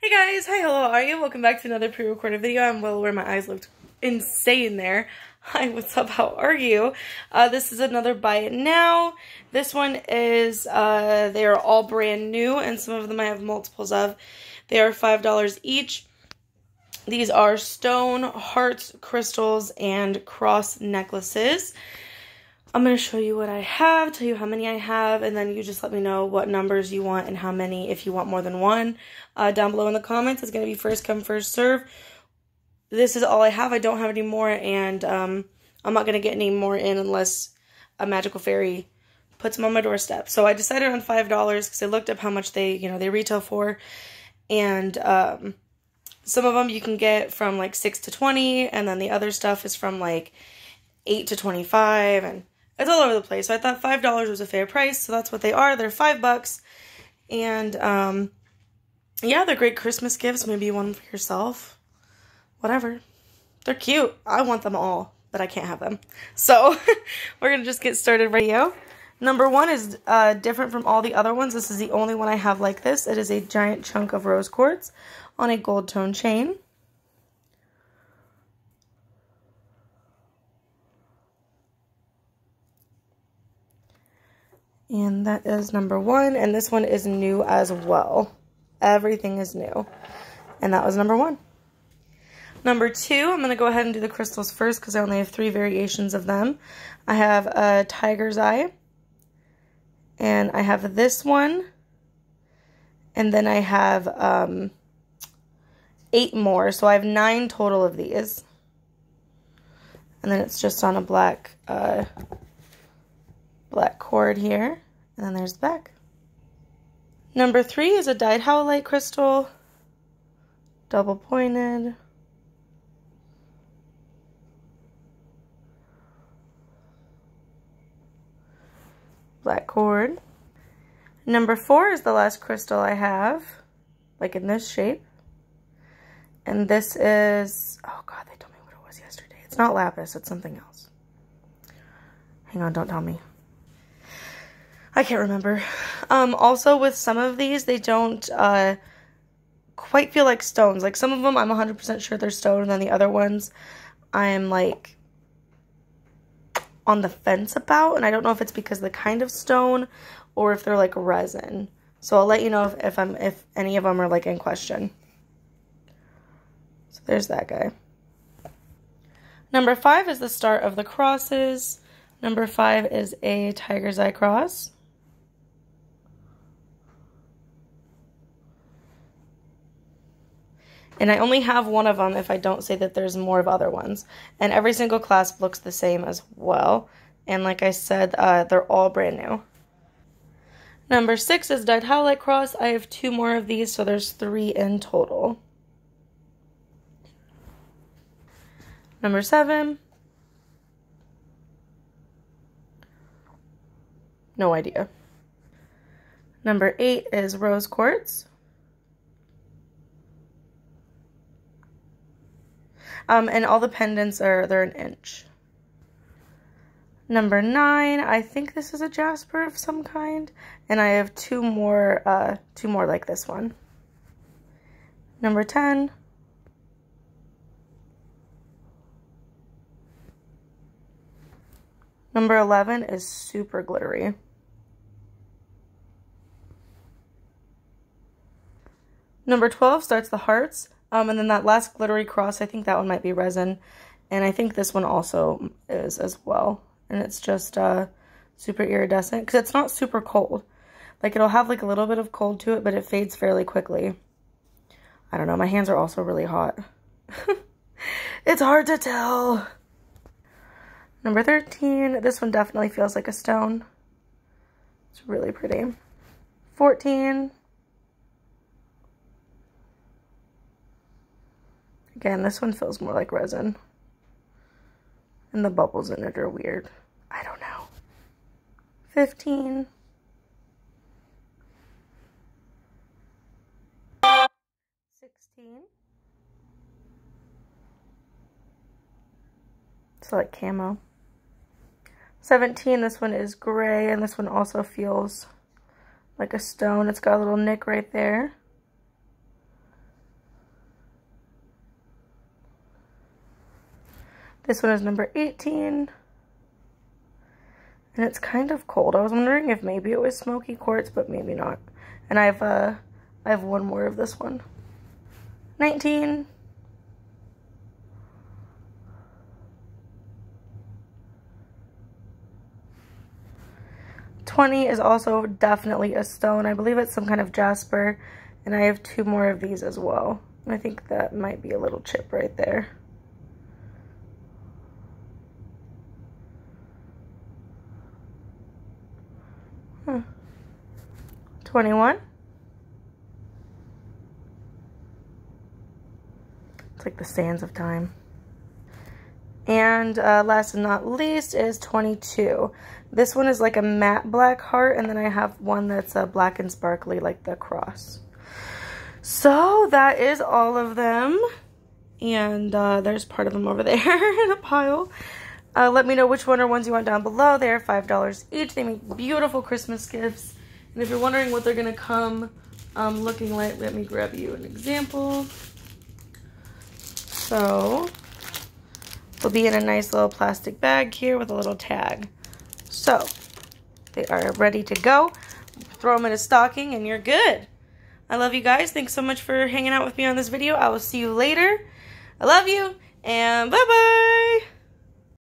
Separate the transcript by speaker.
Speaker 1: Hey guys, hi, hello, how are you? Welcome back to another pre-recorded video. I'm well where my eyes looked insane there. Hi, what's up, how are you? Uh, this is another buy it now. This one is, uh, they are all brand new and some of them I have multiples of. They are $5 each. These are stone, hearts, crystals, and cross necklaces. I'm going to show you what I have, tell you how many I have, and then you just let me know what numbers you want and how many if you want more than one. Uh, down below in the comments, it's going to be first come, first serve. This is all I have. I don't have any more, and um, I'm not going to get any more in unless a magical fairy puts them on my doorstep. So I decided on $5 because I looked up how much they, you know, they retail for, and um, some of them you can get from like 6 to 20, and then the other stuff is from like 8 to 25, and it's all over the place. So I thought $5 was a fair price. So that's what they are. They're five bucks. And um, yeah, they're great Christmas gifts. Maybe one for yourself. Whatever. They're cute. I want them all, but I can't have them. So we're to just get started right radio. Number one is uh, different from all the other ones. This is the only one I have like this. It is a giant chunk of rose quartz on a gold tone chain. And that is number one. And this one is new as well. Everything is new. And that was number one. Number two, I'm going to go ahead and do the crystals first because I only have three variations of them. I have a tiger's eye. And I have this one. And then I have um, eight more. So I have nine total of these. And then it's just on a black uh, black cord here. And then there's the back. Number three is a dyed howlite crystal. Double pointed. Black cord. Number four is the last crystal I have. Like in this shape. And this is, oh God, they told me what it was yesterday. It's not lapis, it's something else. Hang on, don't tell me. I can't remember. Um, also, with some of these, they don't uh, quite feel like stones. Like, some of them, I'm 100% sure they're stone, and then the other ones, I'm, like, on the fence about. And I don't know if it's because of the kind of stone or if they're, like, resin. So I'll let you know if, if, I'm, if any of them are, like, in question. So there's that guy. Number five is the start of the crosses. Number five is a tiger's eye cross. And I only have one of them if I don't say that there's more of other ones. And every single clasp looks the same as well. And like I said, uh, they're all brand new. Number six is Dyed Howlite Cross. I have two more of these, so there's three in total. Number seven. No idea. Number eight is Rose Quartz. Um, and all the pendants are, they're an inch. Number nine, I think this is a jasper of some kind. And I have two more, uh, two more like this one. Number 10. Number 11 is super glittery. Number 12 starts the hearts. Um, and then that last glittery cross, I think that one might be resin. And I think this one also is as well. And it's just uh, super iridescent because it's not super cold. Like it'll have like a little bit of cold to it, but it fades fairly quickly. I don't know. My hands are also really hot. it's hard to tell. Number 13. This one definitely feels like a stone. It's really pretty. 14. Again, this one feels more like resin. And the bubbles in it are weird. I don't know. 15. Sixteen. It's like camo. 17, this one is gray, and this one also feels like a stone. It's got a little nick right there. This one is number 18. And it's kind of cold. I was wondering if maybe it was smoky quartz, but maybe not. And I have, uh, I have one more of this one. 19. 20 is also definitely a stone. I believe it's some kind of jasper. And I have two more of these as well. I think that might be a little chip right there. 21. It's like the sands of time. And uh, last but not least is 22. This one is like a matte black heart, and then I have one that's a black and sparkly like the cross. So that is all of them. And uh, there's part of them over there in a pile. Uh, let me know which one or ones you want down below. They're $5 each. They make beautiful Christmas gifts. And if you're wondering what they're going to come um, looking like, let me grab you an example. So They'll be in a nice little plastic bag here with a little tag. So, they are ready to go. Throw them in a stocking and you're good. I love you guys. Thanks so much for hanging out with me on this video. I will see you later. I love you and bye-bye.